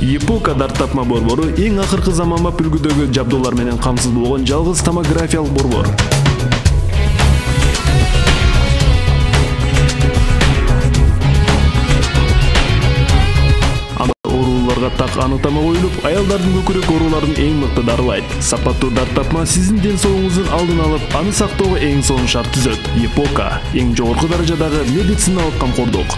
япока дарт борбору эң акыркы заманбап үлгүдөгү жабдуулар менен камсыз болгон жалгыз томографиялык борбор. Ооруларга так аныктама коюлуп аялдардын көкүрөк ооруларын эң мыкты дарылайт. Сапаттуу дарт татма сиздин ден соолугуңуздун алдын алып аны сактоого эң сонун шарт түзөт. Епока эң жогорку даражадагы медициналык камкордук.